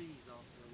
seas off the